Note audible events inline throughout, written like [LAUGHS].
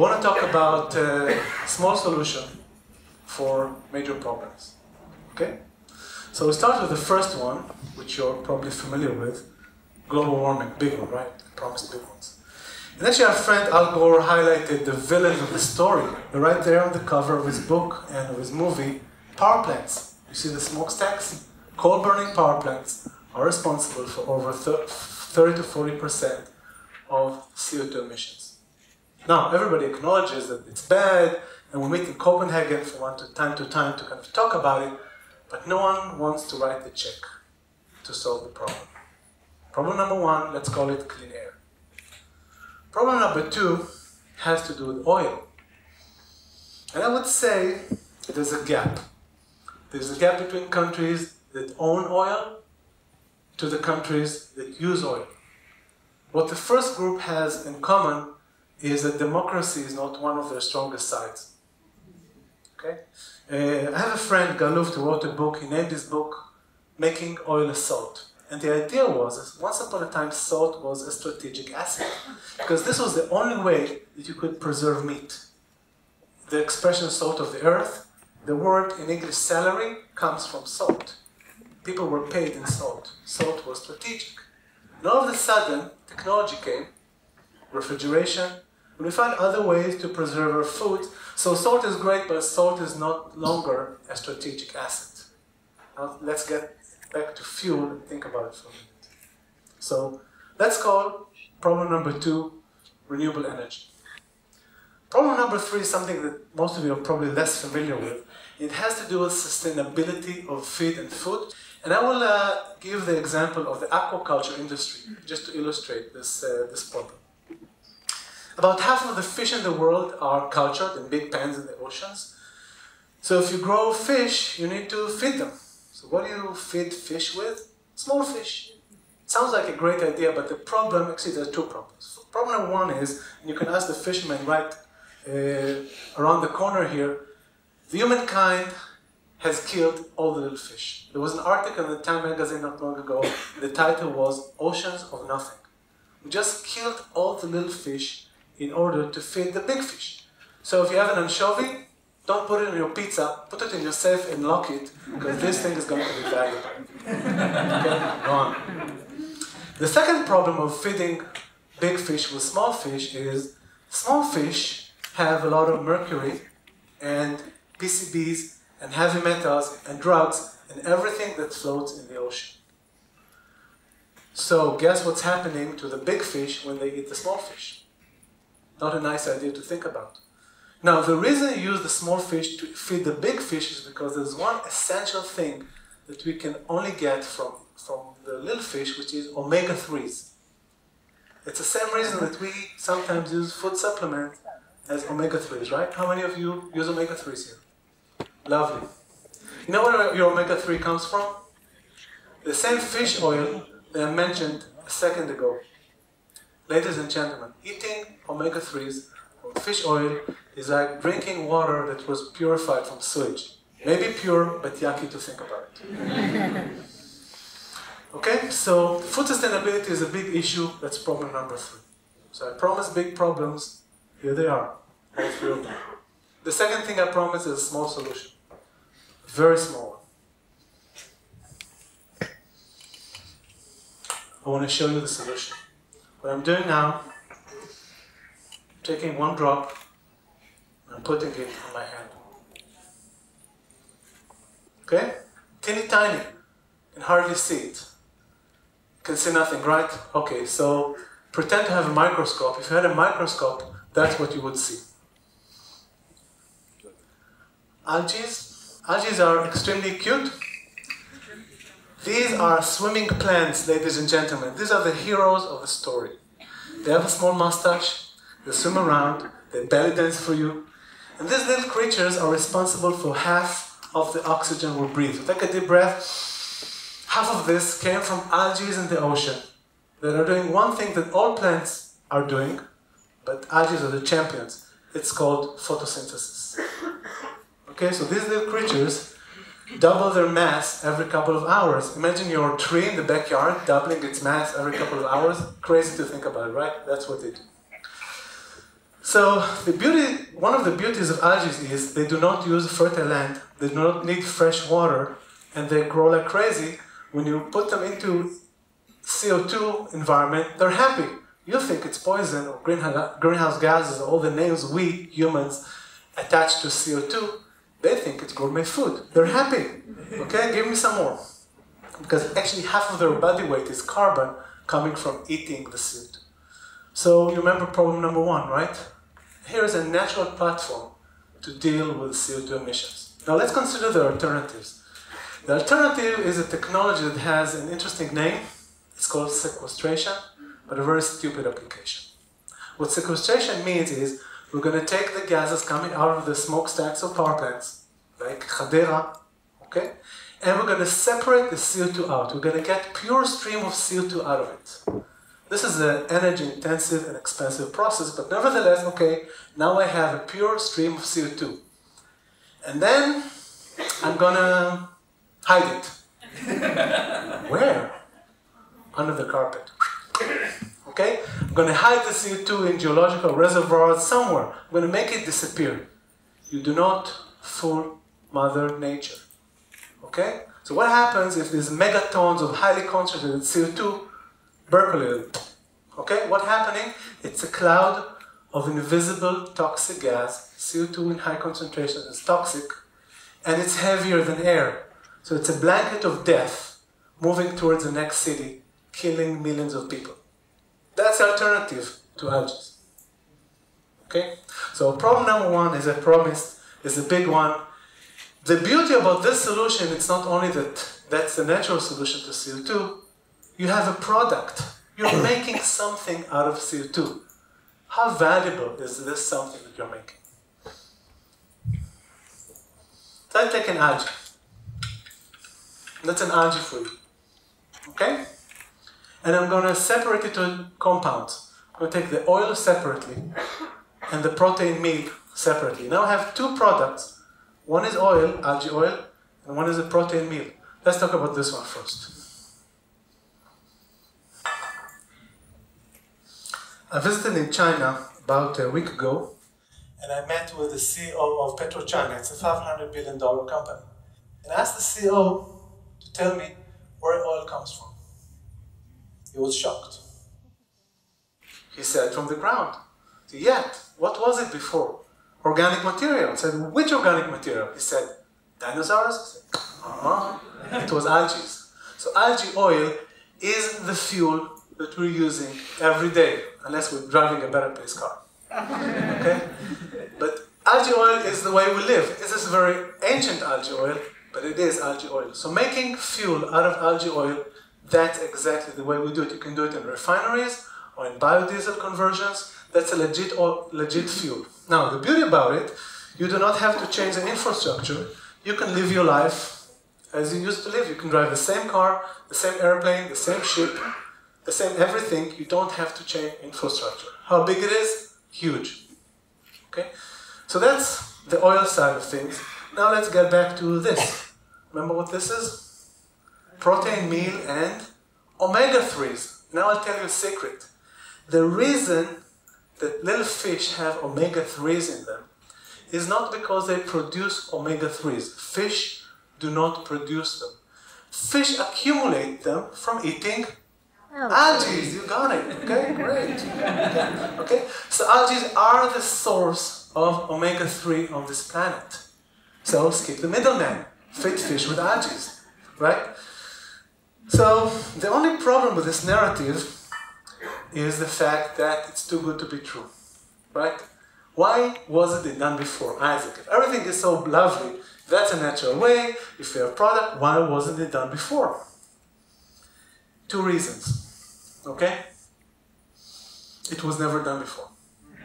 I want to talk about a small solution for major problems. Okay? So we start with the first one, which you're probably familiar with, global warming, big one, right? I promised big ones. And actually our friend Al Gore highlighted the villain of the story, right there on the cover of his book and of his movie, power plants. You see the smokestacks? Coal burning power plants are responsible for over 30 to 40% of CO2 emissions. Now, everybody acknowledges that it's bad, and we meet in Copenhagen from time to time to kind of talk about it, but no one wants to write the check to solve the problem. Problem number one, let's call it clean air. Problem number two has to do with oil. And I would say there's a gap. There's a gap between countries that own oil to the countries that use oil. What the first group has in common is that democracy is not one of their strongest sides. Okay? Uh, I have a friend, Gal Luft, who wrote a book. He named his book Making Oil a Salt. And the idea was, once upon a time, salt was a strategic asset. Because this was the only way that you could preserve meat. The expression salt of the earth, the word in English salary, comes from salt. People were paid in salt. Salt was strategic. And all of a sudden, technology came, refrigeration, and we find other ways to preserve our food. So salt is great, but salt is not longer a strategic asset. Now let's get back to fuel and think about it for a minute. So let's call problem number two renewable energy. Problem number three is something that most of you are probably less familiar with. It has to do with sustainability of feed and food. And I will uh, give the example of the aquaculture industry just to illustrate this, uh, this problem. About half of the fish in the world are cultured in big pens in the oceans. So if you grow fish, you need to feed them. So what do you feed fish with? Small fish. Sounds like a great idea, but the problem, actually there's two problems. Problem number one is, and you can ask the fishermen right uh, around the corner here, the humankind has killed all the little fish. There was an article in the Time magazine not long ago, the title was Oceans of Nothing. We just killed all the little fish in order to feed the big fish. So if you have an anchovy, don't put it in your pizza, put it in your safe and lock it, because this thing is going to be valuable. Okay, go on. The second problem of feeding big fish with small fish is small fish have a lot of mercury and PCBs and heavy metals and drugs and everything that floats in the ocean. So guess what's happening to the big fish when they eat the small fish? Not a nice idea to think about. Now, the reason you use the small fish to feed the big fish is because there's one essential thing that we can only get from, from the little fish, which is omega-3s. It's the same reason that we sometimes use food supplements as omega-3s, right? How many of you use omega-3s here? Lovely. You know where your omega-3 comes from? The same fish oil that I mentioned a second ago. Ladies and gentlemen, eating omega-3s from fish oil is like drinking water that was purified from sewage. Maybe pure, but yucky to think about it. [LAUGHS] okay, so food sustainability is a big issue. That's problem number three. So I promised big problems. Here they are, all three of them. The second thing I promised is a small solution. Very small one. I want to show you the solution. What I'm doing now, taking one drop and putting it on my hand. Okay? Teeny tiny. Can hardly see it. Can see nothing, right? Okay, so pretend to have a microscope. If you had a microscope, that's what you would see. Algae. Algae are extremely cute. These are swimming plants, ladies and gentlemen. These are the heroes of the story. They have a small mustache, they swim around, they belly dance for you. And these little creatures are responsible for half of the oxygen we breathe. Take a deep breath. Half of this came from algae in the ocean that are doing one thing that all plants are doing, but algae are the champions. It's called photosynthesis. Okay, so these little creatures double their mass every couple of hours. Imagine your tree in the backyard doubling its mass every couple of hours. Crazy to think about, right? That's what they do. So the beauty, one of the beauties of algae is they do not use fertile land, they do not need fresh water, and they grow like crazy. When you put them into CO2 environment, they're happy. You think it's poison or greenhouse gases, all the names we humans attach to CO2, they think it's gourmet food. They're happy. Okay, give me some more. Because actually half of their body weight is carbon coming from eating the CO2. So you remember problem number one, right? Here is a natural platform to deal with CO2 emissions. Now let's consider the alternatives. The alternative is a technology that has an interesting name. It's called sequestration, but a very stupid application. What sequestration means is we're going to take the gases coming out of the smokestacks of power plants, like Hadera, okay? And we're going to separate the CO2 out. We're going to get pure stream of CO2 out of it. This is an energy intensive and expensive process, but nevertheless, okay, now I have a pure stream of CO2. And then I'm gonna hide it. [LAUGHS] Where? Under the carpet. Okay? I'm going to hide the CO2 in geological reservoirs somewhere. I'm going to make it disappear. You do not fool Mother Nature. Okay? So what happens if these megatons of highly concentrated CO2 Berkeley? Okay? What's happening? It's a cloud of invisible toxic gas. CO2 in high concentration is toxic, and it's heavier than air. So it's a blanket of death moving towards the next city, killing millions of people. That's alternative to algae. Okay? So problem number one, is a promised, is a big one. The beauty about this solution, it's not only that that's the natural solution to CO2, you have a product. You're [COUGHS] making something out of CO2. How valuable is this something that you're making? So I take an algae. That's an algae for you. Okay? And I'm going to separate it to compounds. I'm going to take the oil separately and the protein meal separately. Now I have two products. One is oil, algae oil, and one is a protein meal. Let's talk about this one first. I visited in China about a week ago, and I met with the CEO of PetroChina. It's a $500 billion company. And I asked the CEO to tell me where oil comes from. He was shocked. He said, from the ground. Yet, what was it before? Organic material. I said, which organic material? He said, dinosaurs? I said, uh-huh. It was algae. So algae oil is the fuel that we're using every day, unless we're driving a Better Place car. Okay? But algae oil is the way we live. This is very ancient algae oil, but it is algae oil. So making fuel out of algae oil that's exactly the way we do it. You can do it in refineries or in biodiesel conversions. That's a legit, legit fuel. Now, the beauty about it, you do not have to change the infrastructure. You can live your life as you used to live. You can drive the same car, the same airplane, the same ship, the same everything. You don't have to change infrastructure. How big it is? Huge. Okay? So that's the oil side of things. Now let's get back to this. Remember what this is? Protein meal, and omega 3s. Now I'll tell you a secret. The reason that little fish have omega 3s in them is not because they produce omega 3s. Fish do not produce them. Fish accumulate them from eating oh. algae. You got it. Okay, great. Okay. okay, so algae are the source of omega 3 on this planet. So skip the middleman. Feed fish with algae, right? So the only problem with this narrative is the fact that it's too good to be true, right? Why wasn't it done before, Isaac? If everything is so lovely, that's a natural way, if you have a product, why wasn't it done before? Two reasons, okay? It was never done before. [LAUGHS]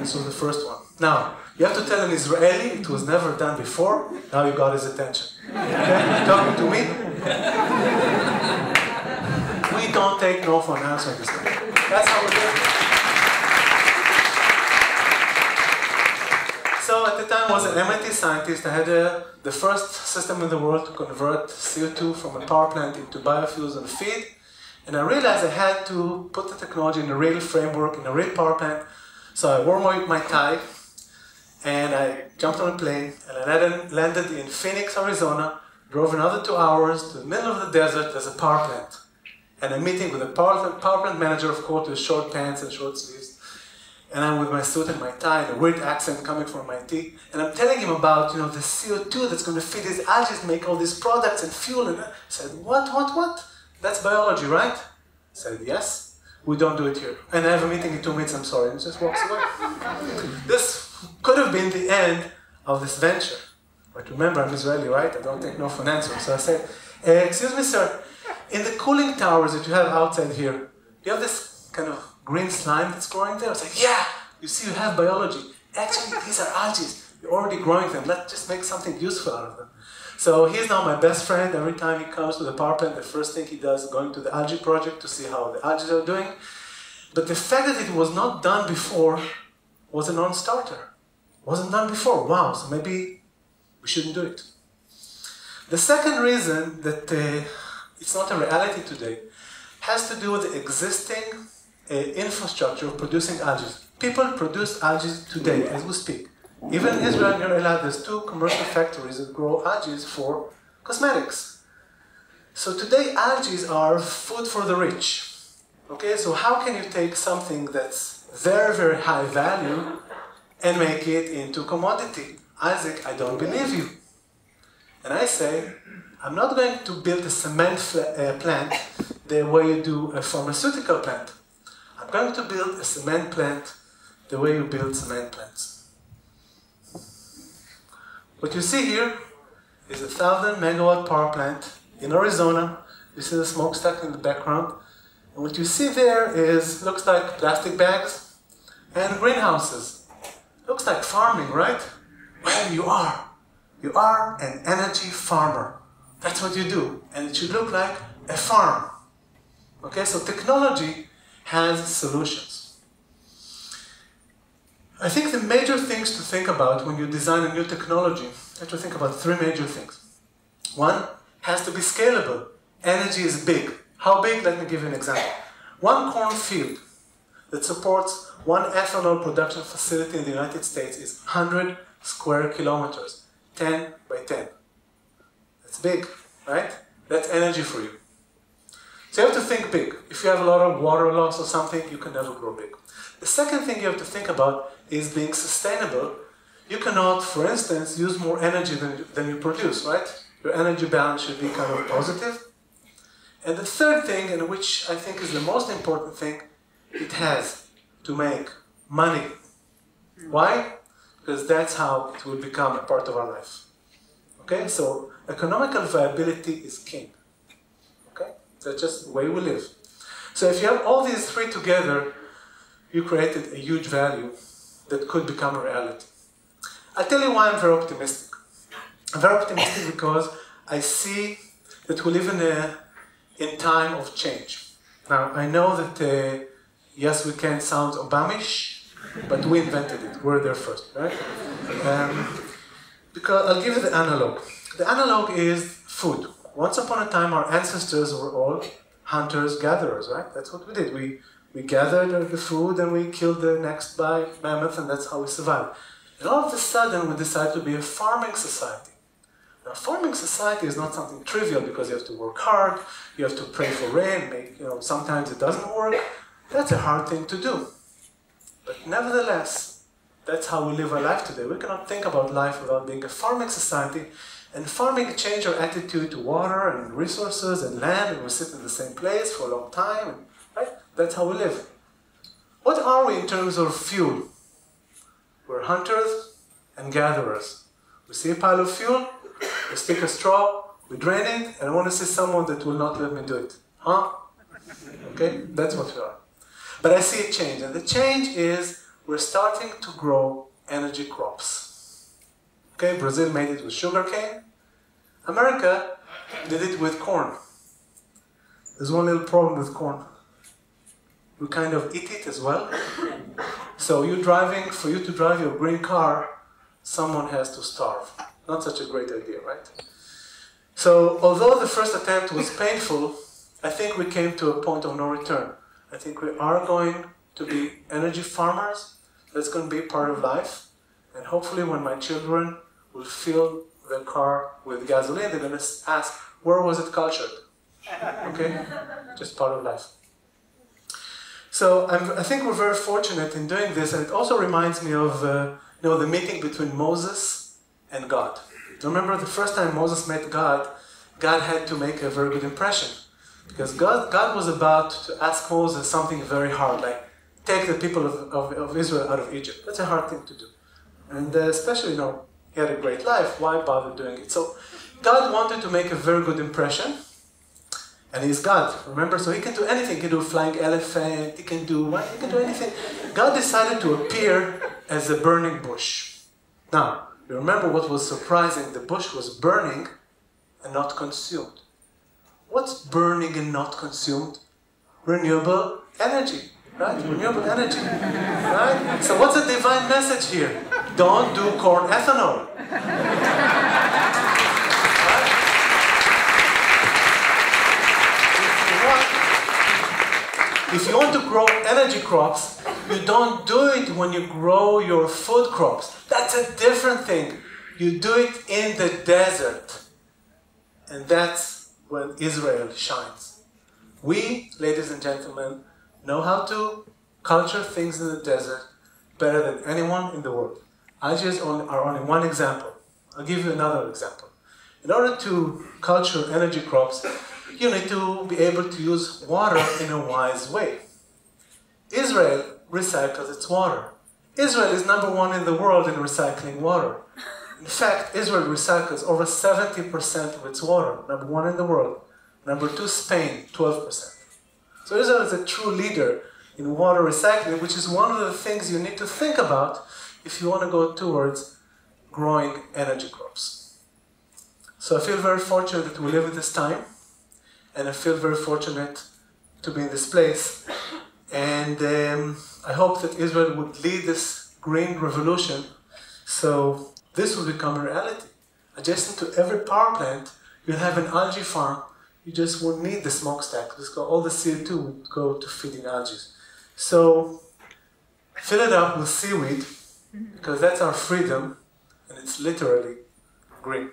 this was the first one. Now, you have to tell an Israeli it was never done before, now you got his attention. Talking to me? we don't take no for an answer this time. That's how we do it. So at the time I was an MIT scientist. I had a, the first system in the world to convert CO2 from a power plant into biofuels and feed. And I realized I had to put the technology in a real framework, in a real power plant, So I wore my, my tie, and I jumped on a plane, and I landed, in Phoenix, Arizona, drove another two hours to the middle of the desert. There's a power plant. And a meeting with a power, plant manager, of course, with short pants and short sleeves. And I'm with my suit and my tie and a weird accent coming from MIT. And I'm telling him about, you know, the CO2 that's going to feed these algae make all these products and fuel. And I said, what, what, what? That's biology, right? I said, yes. We don't do it here. And I have a meeting in two minutes, I'm sorry. And just walks away. [LAUGHS] this could have been the end of this venture. But remember, I'm Israeli, right? I don't take no for an answer. So I said, uh, excuse me, sir, in the cooling towers that you have outside here, you have this kind of green slime that's growing there? I was like, yeah, you see, you have biology. Actually, these are algae. You're already growing them. Let's just make something useful out of them. So he's now my best friend. Every time he comes to the power plant, the first thing he does is going to the algae project to see how the algae are doing. But the fact that it was not done before was a non-starter. Wasn't done before. Wow, so maybe we shouldn't do it. The second reason that uh, it's not a reality today has to do with the existing uh, infrastructure of producing algae. People produce algae today as we speak. Even in Israel, near Eilat, there's two commercial factories that grow algae for cosmetics. So today, algae are food for the rich. Okay, so how can you take something that's very, very high value and make it into commodity? Isaac, I don't believe you. And I say, I'm not going to build a cement uh, plant the way you do a pharmaceutical plant. I'm going to build a cement plant the way you build cement plants. What you see here is a thousand megawatt power plant in Arizona. You see the smokestack in the background. And what you see there is, looks like plastic bags and greenhouses. Looks like farming, right? Well, you are. You are an energy farmer. That's what you do. And it should look like a farm. Okay, so technology has solutions. I think the major things to think about when you design a new technology, you have to think about three major things. One has to be scalable. Energy is big. How big? Let me give you an example. One cornfield that supports one ethanol production facility in the United States is 100 square kilometers, 10 by 10. That's big, right? That's energy for you. So you have to think big. If you have a lot of water loss or something, you can never grow big. The second thing you have to think about is being sustainable. You cannot, for instance, use more energy than, than you produce, right? Your energy balance should be kind of positive. And the third thing, and which I think is the most important thing, it has to make money. Why? Because that's how it will become a part of our life. Okay, so economical viability is king. Okay, that's just the way we live. So if you have all these three together, you created a huge value that could become a reality. I'll tell you why I'm very optimistic. I'm very optimistic because I see that we live in a in time of change. Now I know that uh, yes, we can sound Obamish, but we invented it. We're there first, right? Um, because I'll give you the analog. The analog is food. Once upon a time, our ancestors were all hunters gatherers, right? That's what we did. We we gathered the food and we killed the next by mammoth, and that's how we survived. And all of a sudden, we decided to be a farming society. Now, farming society is not something trivial because you have to work hard, you have to pray for rain. Make, you know, sometimes it doesn't work. That's a hard thing to do. But nevertheless, that's how we live our life today. We cannot think about life without being a farming society and farming changed our attitude to water and resources and land, and we sit in the same place for a long time, right? That's how we live. What are we in terms of fuel? We're hunters and gatherers. We see a pile of fuel, we stick a straw, we drain it, and I want to see someone that will not let me do it. Huh? Okay? That's what we are. But I see a change, and the change is we're starting to grow energy crops. Okay, Brazil made it with sugarcane. America did it with corn. There's one little problem with corn. We kind of eat it as well. So you driving, for you to drive your green car, someone has to starve. Not such a great idea, right? So although the first attempt was painful, I think we came to a point of no return. I think we are going to be energy farmers That's going to be part of life. And hopefully, when my children will fill their car with gasoline, they're going to ask, where was it cultured? [LAUGHS] Okay? Just part of life. So I'm, i think we're very fortunate in doing this, and it also reminds me of uh, you know, the meeting between Moses and God. Remember the first time Moses met God, God had to make a very good impression. Because God, God was about to ask Moses something very hard, like take the people of, of, of Israel out of Egypt. That's a hard thing to do. And uh, especially, you know, he had a great life. Why bother doing it? So God wanted to make a very good impression. And he's God, remember? So he can do anything. He can do a flying elephant, he can do what? He can do anything. God decided to appear as a burning bush. Now, you remember what was surprising? The bush was burning and not consumed. What's burning and not consumed? Renewable energy, right? Renewable energy, right? So what's the divine message here? Don't do corn ethanol. If you want to grow energy crops, you don't do it when you grow your food crops. That's a different thing. You do it in the desert. And that's when Israel shines. We, ladies and gentlemen, know how to culture things in the desert better than anyone in the world. Algae are only one example. I'll give you another example. In order to culture energy crops, you need to be able to use water in a wise way. Israel recycles its water. Israel is number one in the world in recycling water. In fact, Israel recycles over 70% of its water, number one in the world. Number two, Spain, 12%. So Israel is a true leader in water recycling, which is one of the things you need to think about if you want to go towards growing energy crops. So I feel very fortunate that we live in this time and I feel very fortunate to be in this place. And um, I hope that Israel would lead this green revolution so this will become a reality. Adjacent to every power plant, you'll have an algae farm. You just won't need the smokestack. Go, all the CO2 would go to feeding algae. So fill it up with seaweed because that's our freedom and it's literally green.